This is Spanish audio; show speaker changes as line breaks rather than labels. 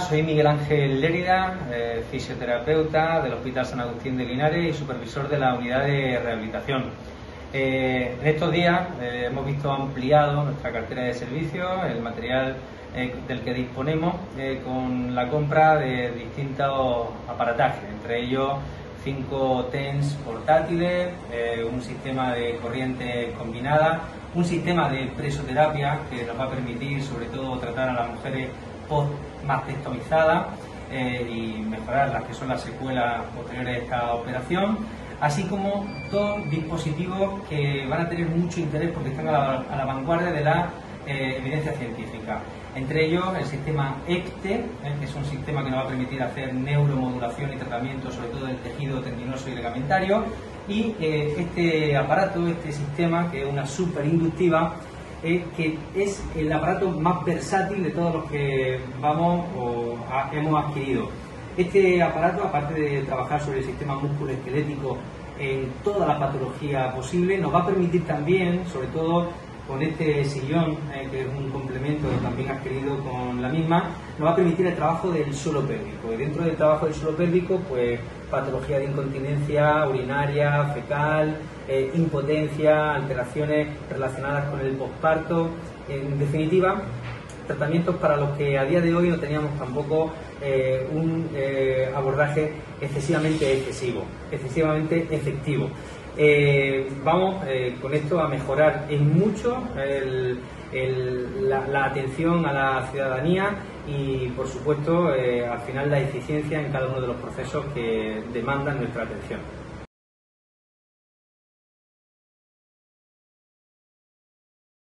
soy Miguel Ángel Lérida, eh, fisioterapeuta del Hospital San Agustín de Linares y supervisor de la unidad de rehabilitación. Eh, en estos días eh, hemos visto ampliado nuestra cartera de servicios, el material del que disponemos con la compra de distintos aparatajes, entre ellos cinco TENS portátiles, un sistema de corriente combinada, un sistema de presoterapia que nos va a permitir sobre todo tratar a las mujeres post mastectomizada eh, y mejorar las que son las secuelas posteriores de esta operación, así como dos dispositivos que van a tener mucho interés porque están a la, vanguardia de la eh, evidencia científica. Entre ellos el sistema ECTE, eh, que es un sistema que nos va a permitir hacer neuromodulación y tratamiento sobre todo del tejido tendinoso y ligamentario, y este aparato, este sistema, que es una superinductiva, que es el aparato más versátil de todos los que vamos o hemos adquirido. Este aparato, aparte de trabajar sobre el sistema musculoesquelético en toda la patología posible, nos va a permitir también, sobre todo con este sillón, eh, que es un complemento también adquirido con la misma, nos va a permitir el trabajo del suelo pélvico. Y dentro del trabajo del suelo pélvico, pues patología de incontinencia urinaria, fecal, eh, impotencia, alteraciones relacionadas con el posparto, en definitiva, tratamientos para los que a día de hoy no teníamos tampoco eh, un abordaje excesivamente excesivo, excesivamente efectivo. Eh, vamos eh, con esto a mejorar en mucho la, atención a la ciudadanía y, por supuesto, eh, al final la eficiencia en cada uno de los procesos que demandan nuestra atención.